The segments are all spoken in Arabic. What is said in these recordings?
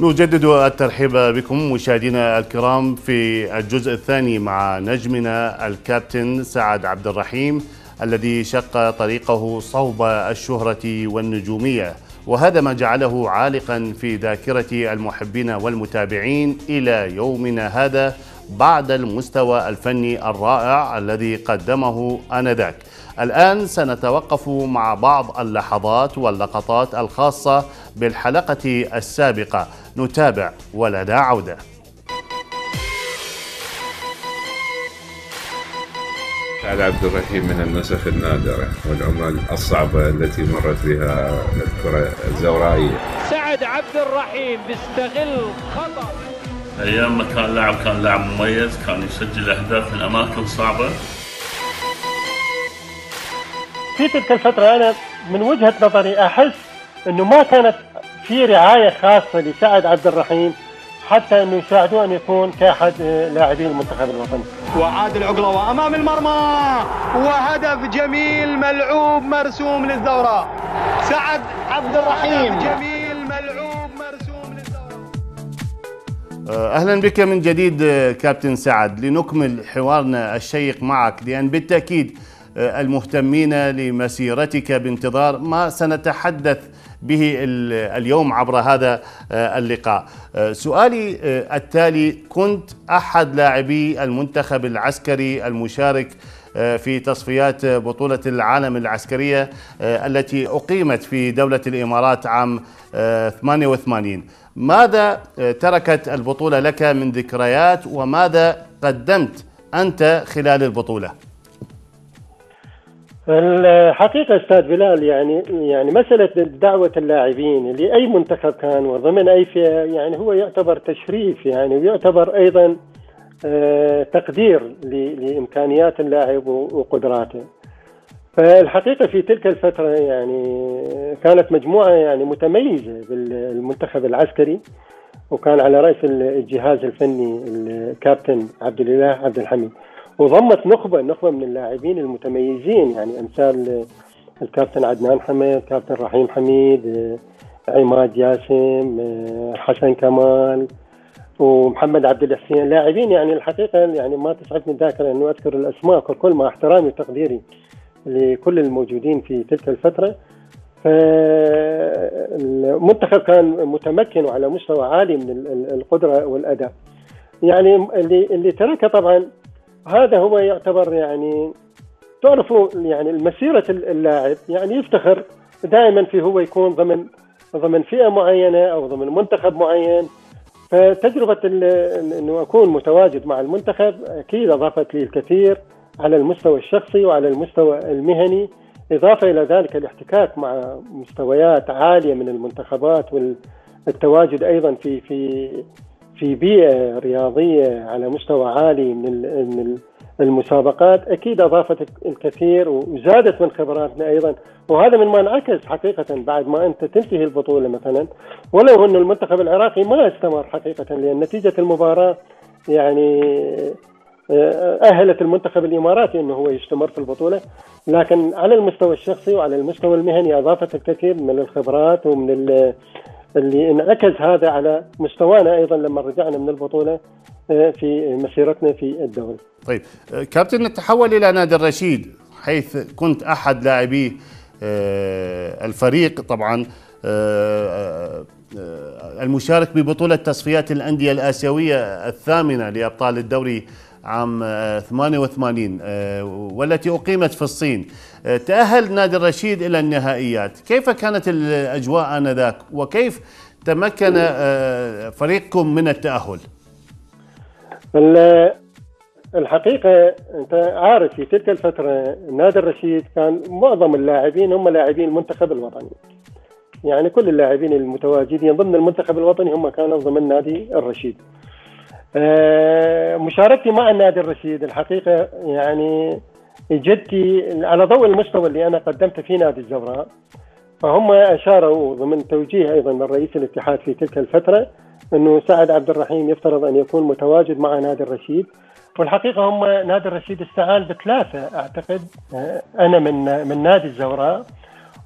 نجدد الترحيب بكم مشاهدينا الكرام في الجزء الثاني مع نجمنا الكابتن سعد عبد الرحيم الذي شق طريقه صوب الشهرة والنجومية وهذا ما جعله عالقا في ذاكرة المحبين والمتابعين إلى يومنا هذا بعد المستوى الفني الرائع الذي قدمه آنذاك. الآن سنتوقف مع بعض اللحظات واللقطات الخاصة بالحلقة السابقة. نتابع ولنا عودة. سعد عبد الرحيم من النسخ النادرة والعمل الصعبة التي مرت بها الكرة الزورائية سعد عبد الرحيم بيستغل خطأ. أيام ما كان لاعب كان لاعب مميز كان يسجل أهداف من أماكن صعبة. في تلك الفترة أنا من وجهة نظري أحس أنه ما كانت في رعاية خاصة لسعد عبد الرحيم حتى أنه يساعدوه أن يكون كأحد آه، لاعبي المنتخب الوطني. وعادل عقلوة أمام المرمى وهدف جميل ملعوب مرسوم للزوراء سعد عبد الرحيم. جميل ملعوب مرسوم للزوراء أهلا بك من جديد آه، كابتن سعد لنكمل حوارنا الشيق معك. لأن بالتأكيد آه، المهتمين لمسيرتك بانتظار ما سنتحدث به ال- اليوم عبر هذا آه، اللقاء آه، سؤالي آه، التالي كنت أحد لاعبي المنتخب العسكري المشارك آه، في تصفيات بطولة العالم العسكرية آه، التي أقيمت في دولة الإمارات عام آه، 88 ماذا آه، تركت البطولة لك من ذكريات وماذا قدمت أنت خلال البطولة؟ الحقيقة أستاذ بلال يعني يعني مسألة دعوة اللاعبين لأي منتخب كان وضمن أي فئة يعني هو يعتبر تشريف يعني ويعتبر أيضا آه، تقدير ل- لإمكانيات اللاعب وقدراته. فالحقيقة في تلك الفترة يعني كانت مجموعة يعني متميزة بالمنتخب العسكري وكان على رأس الجهاز الفني الكابتن عبد الإله عبد الحميد. وضمت نخبة نخبة من اللاعبين المتميزين يعني أمثال الكابتن عدنان حميد كابتن رحيم حميد عماد جاسم حسن كمال ومحمد عبد الحسين. لاعبين يعني الحقيقة يعني ما تسعفني الذاكرة أنه أذكر الأسماء كل مع احترامي وتقديري لكل الموجودين في تلك الفترة. فالمنتخب كان متمكن وعلى مستوى عالي من ال- ال- القدرة والأداء. يعني اللي اللي تركه طبعا هذا هو يعتبر يعني تعرفوا يعني مسيرة اللاعب يعني يفتخر دائما في هو يكون ضمن ضمن فئة معينة أو ضمن منتخب معين. فتجربة أنه أكون متواجد مع المنتخب أكيد أضافت لي الكثير على المستوى الشخصي وعلى المستوى المهني إضافة إلى ذلك الاحتكاك مع مستويات عالية من المنتخبات والتواجد أيضا في في في بيئة رياضية على مستوى عالي من ال- من ال- المسابقات أكيد أضافت الكثير وزادت من خبراتنا أيضا. وهذا من ما انعكس حقيقة بعد ما أنت تنتهي البطولة مثلا. ولو أن المنتخب العراقي ما استمر حقيقة لأن نتيجة المباراة يعني آه، أهلت المنتخب الإماراتي أنه هو يستمر في البطولة. لكن على المستوى الشخصي وعلى المستوى المهني أضافت الكثير من الخبرات ومن اللي انعكس هذا على مستوانا أيضا لما رجعنا من البطولة آه، في مسيرتنا في الدوري. طيب آه، كابتن نتحول إلى نادي الرشيد حيث كنت أحد لاعبي آه، الفريق طبعا المشارك ببطولة تصفيات الأندية الآسيوية الثامنة لأبطال الدوري عام آه، 88 آه، والتي أقيمت في الصين. آه، تأهل نادي الرشيد إلى النهائيات. كيف كانت الأجواء آنذاك؟ وكيف تمكن آه، فريقكم من التأهل؟ ال- الحقيقة أنت عارف في تلك الفترة نادي الرشيد كان معظم اللاعبين هم لاعبين المنتخب الوطني. يعني كل اللاعبين المتواجدين ضمن المنتخب الوطني هم كانوا ضمن نادي الرشيد. آه، مشاركتي مع النادي الرشيد الحقيقة يعني جدتي على ضوء المستوى اللي أنا قدمته في نادي الزوراء فهم أشاروا ضمن توجيه أيضا من رئيس الاتحاد في تلك الفترة أنه سعد عبد الرحيم يفترض أن يكون متواجد مع نادي الرشيد والحقيقة هم نادي الرشيد استعان بثلاثة أعتقد آه، أنا من من نادي الزوراء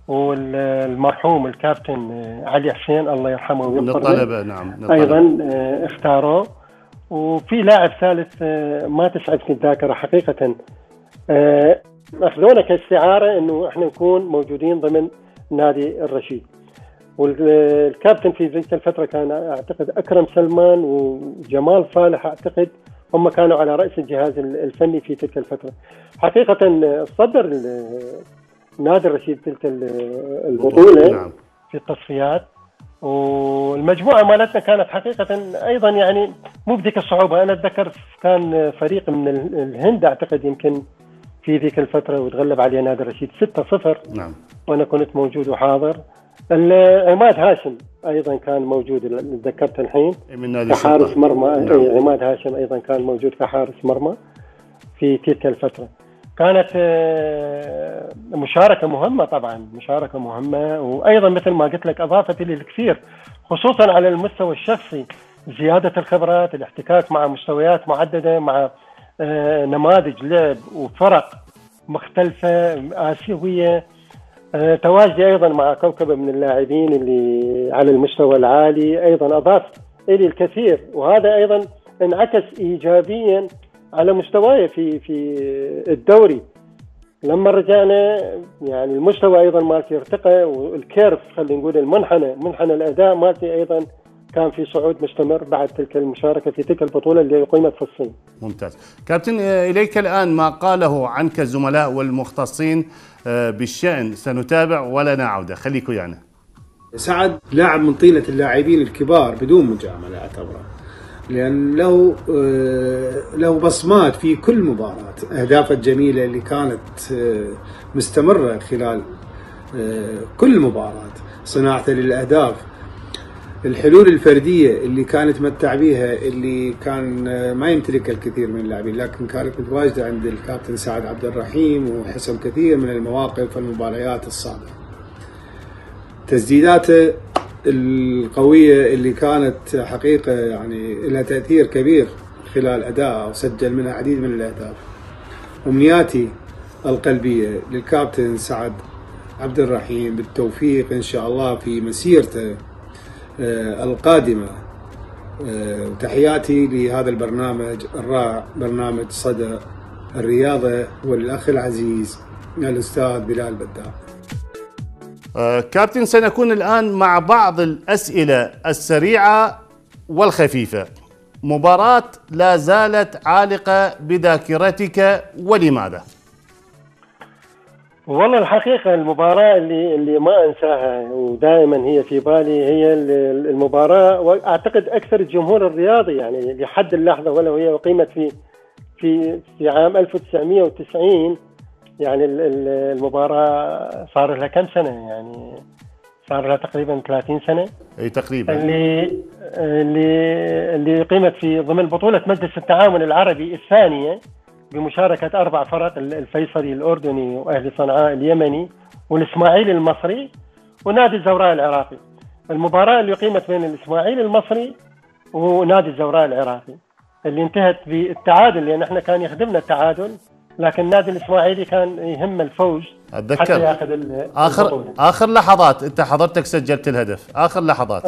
والمرحوم الكابتن علي حسين الله يرحمه من ويغفر له الطلبه نعم. أيضا آه، اختاروه وفي لاعب ثالث آه، ما تسعدني الذاكرة حقيقة. آه، أخذونا كاستعارة إنه إحنا نكون موجودين ضمن نادي الرشيد. والكابتن في ذيك الفترة كان أعتقد أكرم سلمان وجمال صالح أعتقد هم كانوا على رأس الجهاز الفني في تلك الفترة. حقيقة صدر نادي الرشيد تلك ال- البطولة نعم. في التصفيات. والمجموعة مالتنا كانت حقيقة أيضا يعني مو بذيك الصعوبة. أنا أتذكر كان فريق من ال- الهند أعتقد يمكن في ذيك الفترة وتغلب عليه نادي الرشيد 6-0 نعم. وأنا كنت موجود وحاضر. عماد هاشم أيضا كان موجود تذكرت الحين. من نادي كحارس. مرمى. نعم. أي عماد هاشم أيضا كان موجود كحارس مرمى في تلك الفترة. كانت آه، مشاركة مهمة طبعا مشاركة مهمة. وأيضا مثل ما قلت لك اضافت لي الكثير خصوصا على المستوى الشخصي. زيادة الخبرات الاحتكاك مع مستويات معددة مع آه، نماذج لعب وفرق مختلفة آسيوية. آه، تواجدي أيضا مع كوكبه من اللاعبين اللي على المستوى العالي. أيضا أضاف إلي الكثير. وهذا أيضا انعكس ايجابيا على مستواي في في الدوري. لما رجعنا يعني المستوى أيضا مالتي ارتقى والكيرف خلينا نقول المنحنى منحنى الأداء مالتي أيضا كان في صعود مستمر بعد تلك المشاركة في تلك البطولة اللي أقيمت في الصين. ممتاز. كابتن آه، إليك الآن ما قاله عنك الزملاء والمختصين آه، بالشأن. سنتابع ولنا عودة خليك ويانا. سعد لاعب من طينة اللاعبين الكبار بدون مجاملة أعتبره لأن له آه، له بصمات في كل مباراة أهدافه الجميلة اللي كانت آه، مستمرة خلال آه، كل مباراة صناعته للأهداف الحلول الفردية اللي كان يتمتع بها اللي كان ما يمتلكها الكثير من اللاعبين لكن كانت متواجدة عند الكابتن سعد عبد الرحيم وحسم كثير من المواقف والمباريات الصعبة تسديداته القوية اللي كانت حقيقة يعني لها تأثير كبير خلال أدائه وسجل منها عديد من الأهداف. أمنياتي القلبية للكابتن سعد عبد الرحيم بالتوفيق إن شاء الله في مسيرته آه، القادمة. آه، وتحياتي لهذا البرنامج الرائع برنامج صدى الرياضة والأخ العزيز الأستاذ بلال بدار آه، كابتن سنكون الآن مع بعض الأسئلة السريعة والخفيفة مباراة لا زالت عالقة بذاكرتك ولماذا؟ والله الحقيقة المباراة اللي اللي ما أنساها ودائما هي في بالي هي ال- المباراة وأعتقد أكثر الجمهور الرياضي يعني لحد اللحظة ولو هي اقيمت في في في عام 1990 يعني ال- ال- المباراة صار لها كم سنة؟ يعني صار لها تقريبا 30 سنة. أي تقريبا. اللي اللي اللي قيمت في ضمن بطولة مجلس التعاون العربي الثانية بمشاركة أربع فرق ال- الفيصلي الأردني وأهلي صنعاء اليمني والإسماعيلي المصري ونادي الزوراء العراقي. المباراة اللي قيمت بين الإسماعيلي المصري ونادي الزوراء العراقي. اللي انتهت بالتعادل لأن إحنا كان يخدمنا التعادل لكن النادي الإسماعيلي كان يهم الفوز حتى أتذكر ياخذ آخر البطولة. آخر لحظات أنت حضرتك سجلت الهدف. آخر لحظات.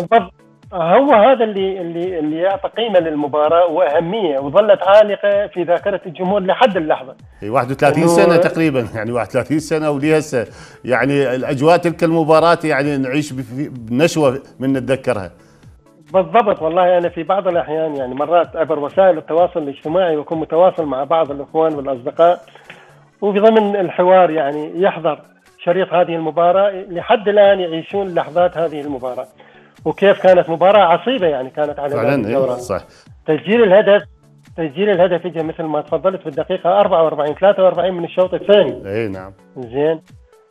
هو هذا اللي اللي اللي يعطى قيمة للمباراة وأهمية وظلت عالقة في ذاكرة الجمهور لحد اللحظة. هي 31 إنه- سنة تقريبا. يعني 31 سنة ولي هسه يعني الأجواء تلك المباراة يعني نعيش بنشوة من نتذكرها. بالضبط والله أنا في بعض الأحيان يعني مرات عبر وسائل التواصل الاجتماعي بكون متواصل مع بعض الإخوان والأصدقاء وفي ضمن الحوار يعني يحضر شريط هذه المباراة لحد الآن يعيشون لحظات هذه المباراة. وكيف كانت مباراة عصيبة يعني كانت على فعلا إيه،. صح تسجيل الهدف تسجيل الهدف اجى مثل ما تفضلت في الدقيقة 44 43 من الشوط الثاني اي نعم زين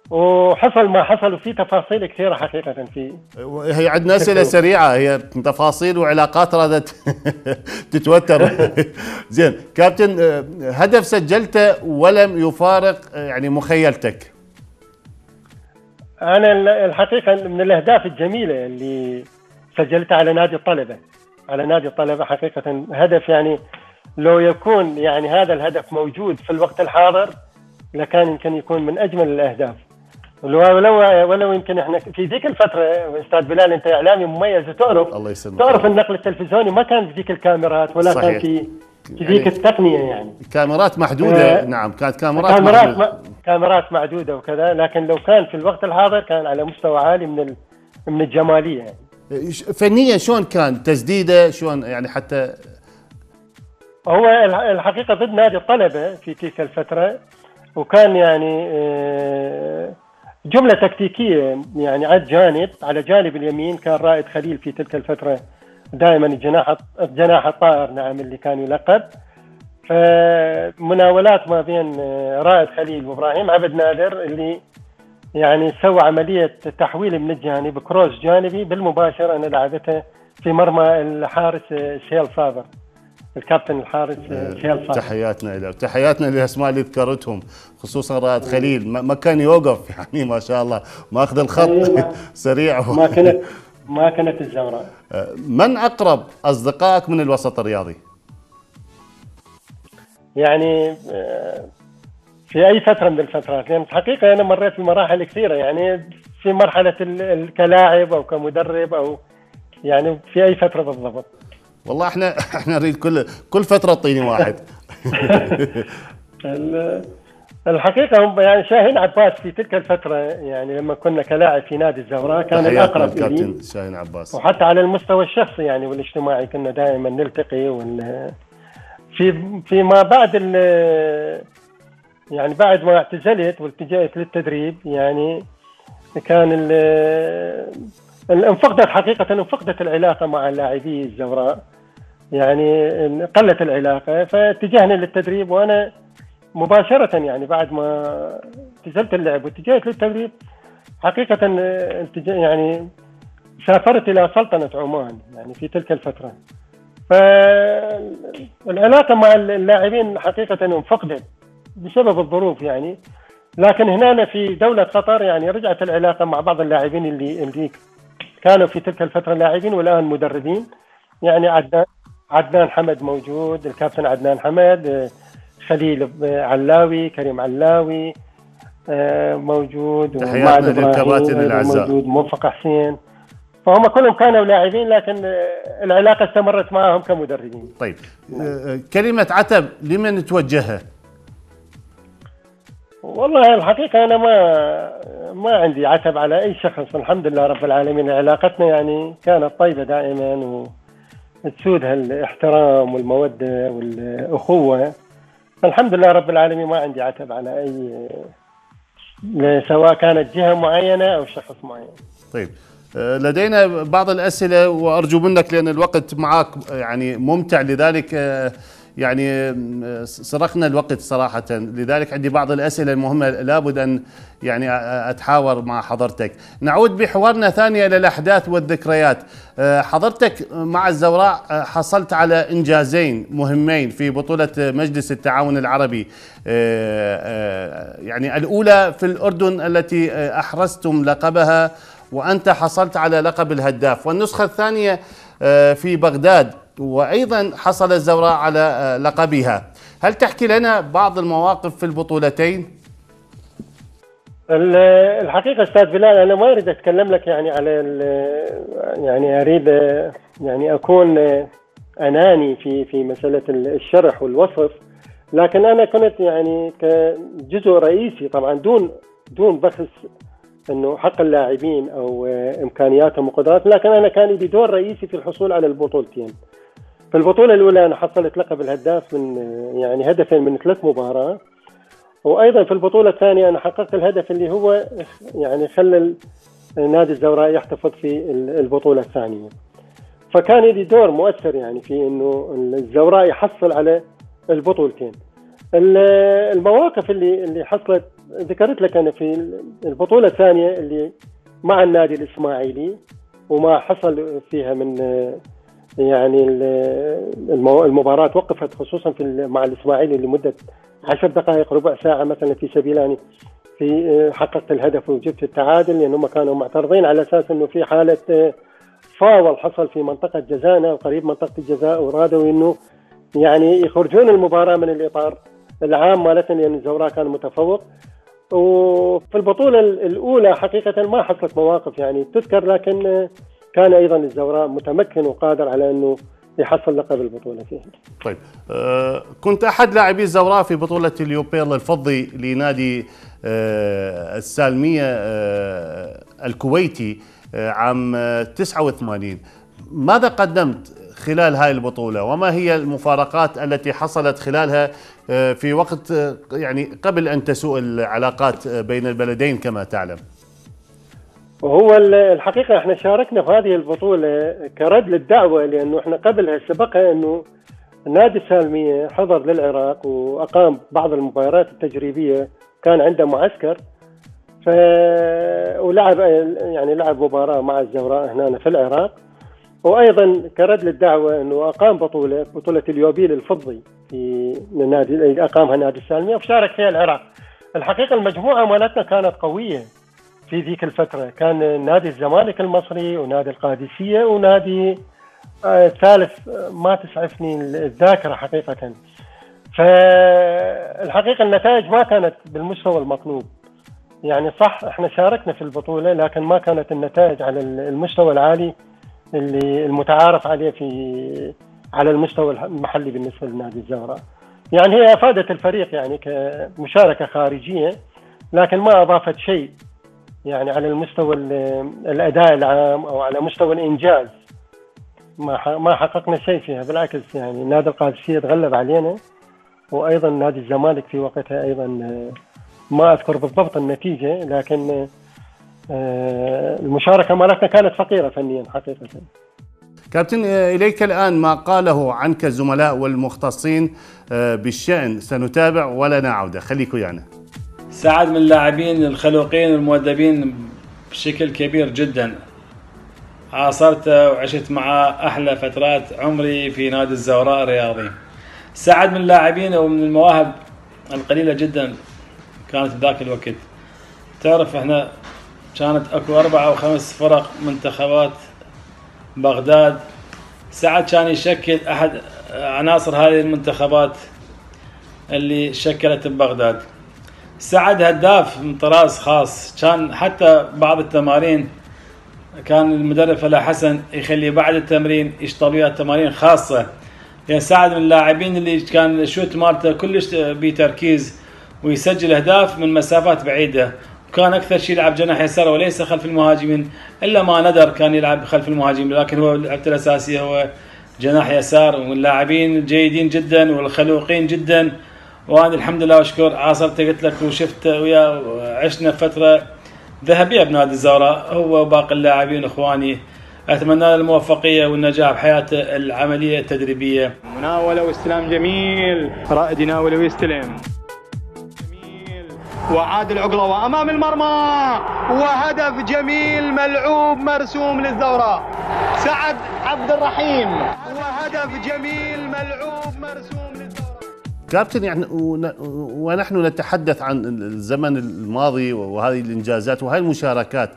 وحصل ما حصل وفي تفاصيل كثيرة حقيقة في هي عندنا اسئله سريعة هي تفاصيل وعلاقات رادت تتوتر. زين كابتن هدف سجلته ولم يفارق يعني مخيلتك. أنا ال- الحقيقة من الأهداف الجميلة اللي سجلتها على نادي الطلبة. على نادي الطلبة حقيقة هدف يعني لو يكون يعني هذا الهدف موجود في الوقت الحاضر لكان يمكن يكون من أجمل الأهداف. ولو ولو, ولو يمكن إحنا في ذيك الفترة أستاذ بلال أنت إعلامي مميز وتعرف. الله يسلمك. تعرف النقل التلفزيوني ما كان في ذيك الكاميرات ولا صحيح. كان في في ذيك يعني التقنية يعني. كاميرات محدودة آه، نعم كانت كاميرات, كاميرات محدودة. ما كاميرات معدودة وكذا لكن لو كان في الوقت الحاضر كان على مستوى عالي من ال... من الجمالية يعني. فنيا شلون كان؟ تسديدة شلون؟ يعني حتى هو الح- الحقيقة ضد نادي الطلبة في تلك الفترة وكان يعني آه، جملة تكتيكية يعني على جانب على جانب اليمين كان رائد خليل في تلك الفترة دائما الجناح الجناح الطائر نعم اللي كان يلقب. فمناولات ما بين آه، رائد خليل وإبراهيم عبد نادر اللي يعني سوى عملية تحويل من الجانب كروس جانبي بالمباشر أنا لعبته في مرمى الحارس آه، شيل صابر الكابتن الحارس آه، شيل صابر تحياتنا له تحياتنا للاسماء اللي ذكرتهم خصوصا رائد خليل. ما كان يوقف يعني ما شاء الله ماخذ الخط أيوة. سريع. ما كانت ما كانت الزوراء من أقرب أصدقائك من الوسط الرياضي؟ يعني آه، في أي فترة من الفترات. لأن الحقيقة أنا مريت بمراحل كثيرة. يعني في مرحلة كلاعب أو كمدرب أو يعني في أي فترة بالضبط. والله إحنا إحنا نريد كل كل فترة تعطيني واحد. ال- الحقيقة هم يعني شاهين عباس في تلك الفترة يعني لما كنا كلاعب في نادي الزوراء كان الأقرب لي الكابتن شاهين عباس. وحتى على المستوى الشخصي يعني والاجتماعي كنا دائما نلتقي وال في فيما بعد ال يعني بعد ما اعتزلت والتجأت للتدريب يعني كان انفقدت حقيقة انفقدت العلاقة مع لاعبي الزوراء يعني قلت العلاقة فاتجهنا للتدريب وأنا مباشرة يعني بعد ما اعتزلت اللعب واتجهت للتدريب حقيقة يعني سافرت إلى سلطنة عمان يعني في تلك الفترة. فالعلاقة مع اللاعبين حقيقة انفقدت بسبب الظروف يعني. لكن هنا في دولة قطر يعني رجعت العلاقة مع بعض اللاعبين اللي اللي كانوا في تلك الفترة لاعبين والآن مدربين يعني عدنان عدنان حمد موجود الكابتن عدنان حمد آه، خليل علاوي كريم علاوي آه، موجود ومعد الأعزاء. موجود موفق حسين فهم كلهم كانوا لاعبين لكن آه، العلاقة استمرت معهم كمدربين طيب آه، كلمة عتب لمن توجهها؟ والله الحقيقة أنا ما ما عندي عتب على أي شخص. الحمد لله رب العالمين. علاقتنا يعني كانت طيبة دائما وتسودها الاحترام والمودة والأخوة. الحمد لله رب العالمين ما عندي عتب على أي سواء كانت جهة معينة أو شخص معين. طيب. آه، لدينا بعض الأسئلة وأرجو منك لأن الوقت معك يعني ممتع. لذلك آه، يعني سرقنا الوقت صراحة. لذلك عندي بعض الأسئلة المهمة لابد أن يعني أتحاور مع حضرتك. نعود بحوارنا ثانية إلى الأحداث والذكريات. حضرتك مع الزوراء حصلت على إنجازين مهمين في بطولة مجلس التعاون العربي. يعني الأولى في الأردن التي أحرزتم لقبها وأنت حصلت على لقب الهداف. والنسخة الثانية في بغداد. وأيضا حصل الزوراء على آه، لقبها هل تحكي لنا بعض المواقف في البطولتين؟ ال- الحقيقة أستاذ بلال أنا ما أريد أتكلم لك يعني على يعني أريد يعني أكون أناني في في مسألة الشرح والوصف لكن أنا كنت يعني كجزء رئيسي طبعا دون دون بخس إنه حق اللاعبين أو إمكانياتهم وقدراتهم لكن أنا كان لي دور رئيسي في الحصول على البطولتين. في البطولة الأولى أنا حصلت لقب الهداف من يعني هدفين من ثلاث مباراة وأيضا في البطولة الثانية أنا حققت الهدف اللي هو يعني خلى نادي الزوراء يحتفظ في البطولة الثانية. فكان لي دور مؤثر يعني في إنه الزوراء يحصل على البطولتين. المواقف اللي اللي حصلت ذكرت لك أنا في البطولة الثانية اللي مع النادي الإسماعيلي وما حصل فيها من يعني المباراة وقفت خصوصا في مع الإسماعيلي لمدة عشر دقائق ربع ساعة مثلا في سبيلاني في حققت الهدف وجبت التعادل لأن هم كانوا معترضين على أساس إنه في حالة فاول حصل في منطقة جزانا وقريب منطقة الجزاء وارادوا إنه يعني يخرجون المباراة من الإطار العام مالتنا لأن الزوراء كان متفوق. وفي البطولة الأولى حقيقه ما حصلت مواقف يعني تذكر لكن كان أيضا الزوراء متمكن وقادر على أنه يحصل لقب البطولة فيها. طيب آه كنت أحد لاعبي الزوراء في بطولة اليوبيل الفضي لنادي آه السالمية آه الكويتي آه عام 89 ماذا قدمت خلال هاي البطولة؟ وما هي المفارقات التي حصلت خلالها في وقت يعني قبل أن تسوء العلاقات بين البلدين كما تعلم؟ وهو الحقيقة إحنا شاركنا في هذه البطولة كرد للدعوة لأنه إحنا قبلها سبقها أنه نادي السالمية حضر للعراق وأقام بعض المباريات التجريبية كان عنده معسكر. ف ولعب يعني لعب مباراة مع الزوراء هنا في العراق. وأيضا كرد للدعوة إنه أقام بطولة بطولة اليوبيل الفضي في نادي أقامها نادي السالميه وشارك فيها العراق. الحقيقة المجموعة مالتنا كانت قوية. في ذيك الفترة، كان نادي الزمالك المصري ونادي القادسية ونادي آه ثالث ما تسعفني الذاكرة حقيقة. فالحقيقة النتائج ما كانت بالمستوى المطلوب. يعني صح إحنا شاركنا في البطولة لكن ما كانت النتائج على المستوى العالي اللي المتعارف عليه في على المستوى المحلي بالنسبة لنادي الزهراء. يعني هي أفادت الفريق يعني كمشاركة خارجية لكن ما أضافت شيء يعني على المستوى الأداء العام أو على مستوى الإنجاز. ما ما حققنا شيء فيها بالعكس يعني نادي القادسيه تغلب علينا وأيضا نادي الزمالك في وقتها أيضا ما أذكر بالضبط النتيجة لكن المشاركة مالتنا كانت فقيرة فنيا حقيقة. كابتن إليك الآن ما قاله عنك الزملاء والمختصين بالشأن. سنتابع ولنا عودة خليك ويانا. سعد من اللاعبين الخلوقين المؤدبين بشكل كبير جدا. عاصرته وعشت معاه أحلى فترات عمري في نادي الزوراء الرياضي. سعد من اللاعبين ومن المواهب القليلة جدا كانت بذاك الوقت. تعرف إحنا كانت أكو أربع أو خمس فرق منتخبات بغداد. سعد كان يشكل أحد عناصر هذه المنتخبات اللي شكلت ببغداد سعد هداف من طراز خاص. كان حتى بعض التمارين كان المدرب فلا حسن يخليه بعد التمرين يشتغل وياه تمارين خاصة. يعني سعد من اللاعبين اللي كان الشوت مالته كلش بتركيز ويسجل أهداف من مسافات بعيدة. كان أكثر شيء يلعب جناح يسار وليس خلف المهاجمين إلا ما ندر كان يلعب خلف المهاجمين لكن هو لعبته الأساسية هو جناح يسار. واللاعبين الجيدين جدا والخلوقين جدا. وأنا الحمد لله واشكر عاصرته قلت لك وشفت وياه عشنا فترة ذهبية بنادي الزوراء هو وباقي اللاعبين إخواني. أتمنى له الموفقية والنجاح بحياته العملية التدريبية. مناولة واستلام جميل. رائد يناول ويستلم. وعادل عقلوة أمام المرمى. وهدف جميل ملعوب مرسوم للزوراء سعد عبد الرحيم. وهدف جميل ملعوب مرسوم كابتن يعني ونحن نتحدث عن الزمن الماضي وهذه الإنجازات وهذه المشاركات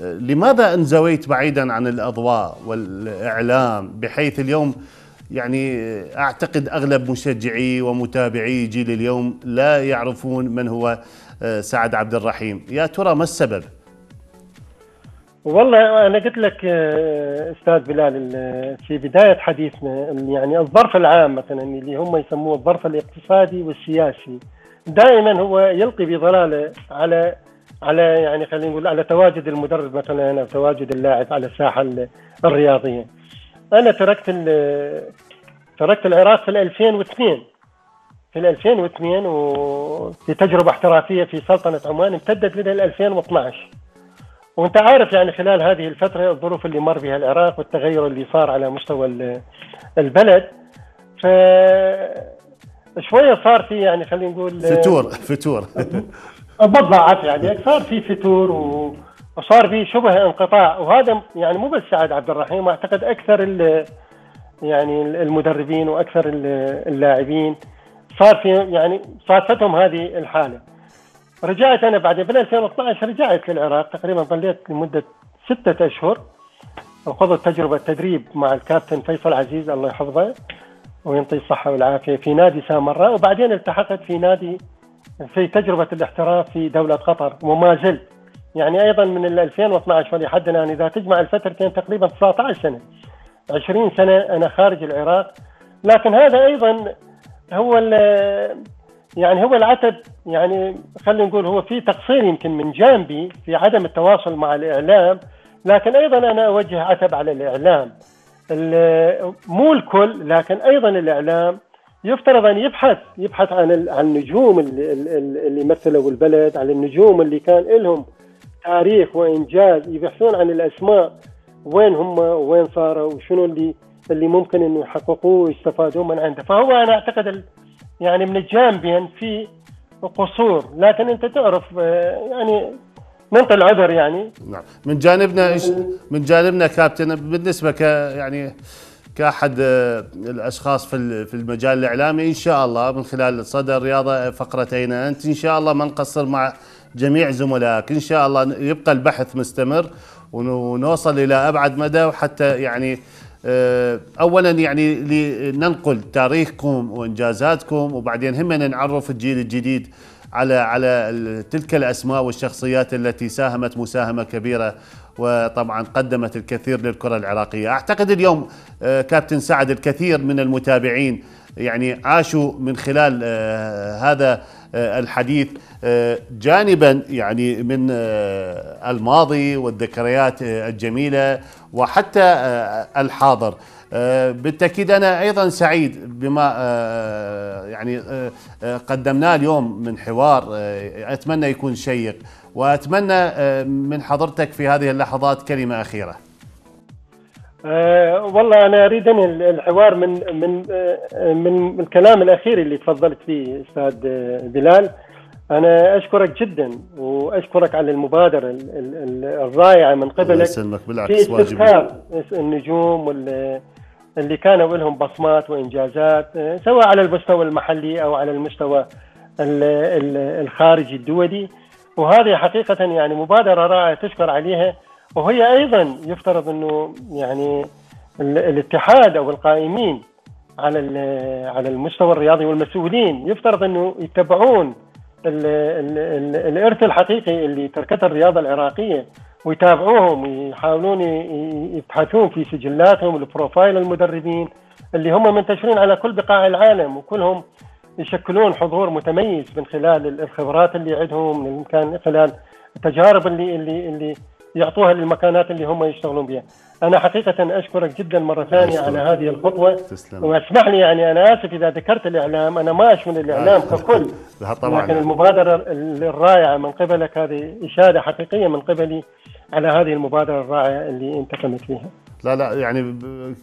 لماذا انزويت بعيدا عن الأضواء والإعلام بحيث اليوم يعني أعتقد أغلب مشجعي ومتابعي جيل اليوم لا يعرفون من هو سعد عبد الرحيم، يا ترى ما السبب؟ والله أنا قلت لك أستاذ بلال في بداية حديثنا يعني الظرف العام مثلا اللي هم يسموه الظرف الاقتصادي والسياسي دائما هو يلقي بظلاله على على يعني خلينا نقول على تواجد المدرب مثلا أو تواجد اللاعب على الساحة الرياضية. أنا تركت تركت العراق في 2002 في 2002 وفي تجربة احترافية في سلطنة عمان امتدت لدى 2012 وانت عارف يعني خلال هذه الفترة الظروف اللي مر بها العراق والتغير اللي صار على مستوى البلد ف شوية صار في يعني خلينا نقول فتور فتور بالضبط يعني صار في فتور و... وصار في شبه انقطاع وهذا يعني مو بس سعد عبد الرحيم أعتقد أكثر يعني المدربين وأكثر اللاعبين صار في يعني صادفتهم هذه الحالة. رجعت أنا بعد بال 2012 رجعت للعراق تقريبا ظليت لمدة ستة أشهر. وخذت تجربه تدريب مع الكابتن فيصل عزيز الله يحفظه ويعطيه الصحة والعافية في نادي سامراء وبعدين التحقت في نادي في تجربة الاحتراف في دولة قطر وما زلت. يعني أيضا من 2012 ولحد الان إذا تجمع الفترتين تقريبا 19 سنة 20 سنة أنا خارج العراق. لكن هذا أيضا هو يعني هو العتب يعني خلينا نقول هو في تقصير يمكن من جانبي في عدم التواصل مع الإعلام لكن أيضا أنا أوجه عتب على الإعلام. مو الكل لكن أيضا الإعلام يفترض أن يبحث يبحث عن عن النجوم اللي, مثلوا البلد عن النجوم اللي كان لهم تاريخ وإنجاز يبحثون عن الأسماء وين هم وين صاروا وشنو اللي اللي ممكن إنه يحققوه ويستفادون من عنده. فهو أنا أعتقد يعني من الجانبين في قصور لكن أنت تعرف آه، يعني ننطي العذر يعني؟ نعم. من جانبنا من جانبنا كابتن بالنسبة ك يعني كأحد آه، الأشخاص في في المجال الإعلامي إن شاء الله من خلال صدى الرياضه فقرتين أنت إن شاء الله ما نقصر مع جميع زملائك. إن شاء الله يبقى البحث مستمر ونوصل إلى أبعد مدى وحتى يعني اولا يعني لننقل تاريخكم وإنجازاتكم وبعدين همنا نعرف الجيل الجديد على على تلك الأسماء والشخصيات التي ساهمت مساهمة كبيرة وطبعا قدمت الكثير للكرة العراقية، أعتقد اليوم آه، كابتن سعد الكثير من المتابعين يعني عاشوا من خلال آه، هذا الحديث جانبا يعني من الماضي والذكريات الجميلة وحتى الحاضر. بالتأكيد أنا أيضا سعيد بما يعني قدمناه اليوم من حوار أتمنى يكون شيق وأتمنى من حضرتك في هذه اللحظات كلمة أخيرة. أه والله أنا أريد أن الحوار من من أه من الكلام الأخير اللي تفضلت فيه أستاذ بلال. أنا أشكرك جدا وأشكرك على المبادرة الرائعة من قبلك في استذكار النجوم اللي كانوا لهم بصمات وإنجازات سواء على المستوى المحلي أو على المستوى الخارجي الدولي. وهذه حقيقة يعني مبادرة رائعة تشكر عليها. وهي أيضا يفترض أنه يعني الاتحاد أو القائمين على على المستوى الرياضي والمسؤولين يفترض أنه يتبعون الإرث الحقيقي اللي تركته الرياضة العراقية ويتابعوهم ويحاولون يبحثون في سجلاتهم البروفايل المدربين اللي هم منتشرين على كل بقاع العالم وكلهم يشكلون حضور متميز من خلال الخبرات اللي عندهم من خلال التجارب اللي اللي اللي يعطوها للمكانات اللي هم يشتغلون بها. أنا حقيقة أشكرك جدا مرة ثانية على هذه الخطوة. تسلم. واسمح لي يعني أنا آسف إذا ذكرت الإعلام. أنا ما أشمل الإعلام ككل. طبعا. لكن المبادرة الرائعة من قبلك هذه إشادة حقيقية من قبلي على هذه المبادرة الرائعة اللي انت قمت فيها لا لا يعني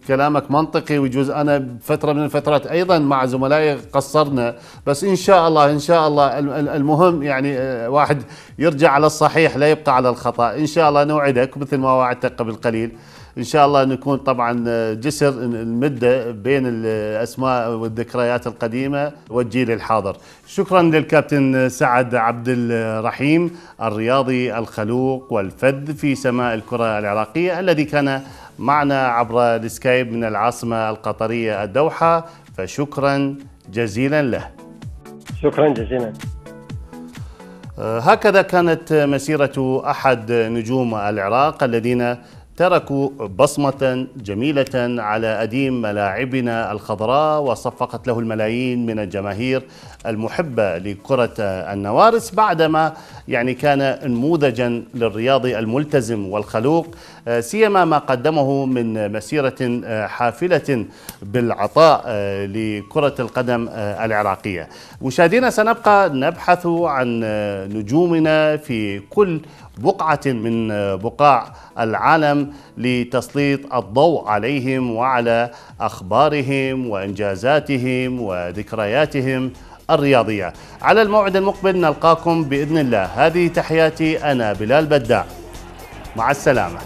كلامك منطقي ويجوز. أنا فترة من الفترات أيضا مع زملائي قصرنا بس إن شاء الله إن شاء الله المهم يعني آه، واحد يرجع على الصحيح لا يبقى على الخطأ. إن شاء الله نوعدك مثل ما وعدتك قبل قليل. إن شاء الله نكون طبعا جسر المدة بين الأسماء والذكريات القديمة والجيل الحاضر. شكرا للكابتن سعد عبد الرحيم الرياضي الخلوق والفذ في سماء الكرة العراقية الذي كان معنا عبر السكايب من العاصمة القطرية الدوحة فشكرا جزيلا له. شكرا جزيلا. هكذا كانت مسيرة أحد نجوم العراق الذين تركوا بصمة جميلة على أديم ملاعبنا الخضراء وصفقت له الملايين من الجماهير المحبة لكرة النوارس بعدما يعني كان نموذجا للرياضي الملتزم والخلوق سيما ما قدمه من مسيرة حافلة بالعطاء لكرة القدم العراقية. مشاهدينا سنبقى نبحث عن نجومنا في كل بقعة من بقاع العالم لتسليط الضوء عليهم وعلى أخبارهم وإنجازاتهم وذكرياتهم. الرياضية. على الموعد المقبل نلقاكم بإذن الله. هذه تحياتي أنا بلال بداع. مع السلامة.